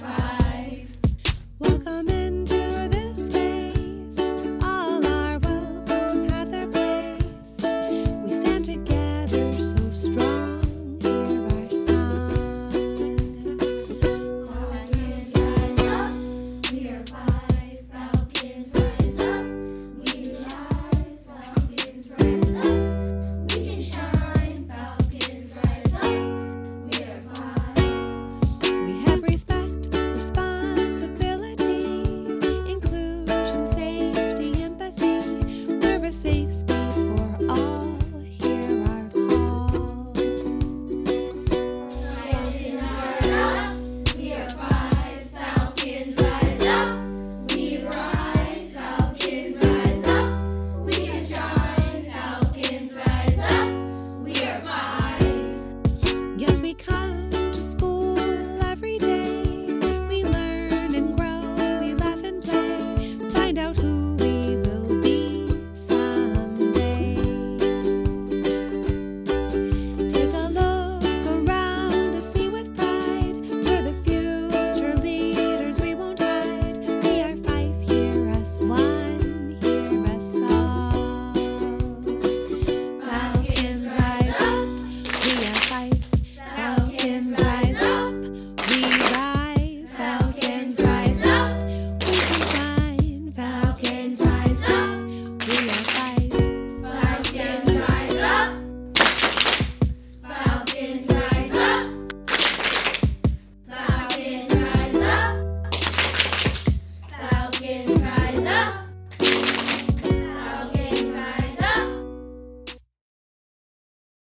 Bye. a safe space for all.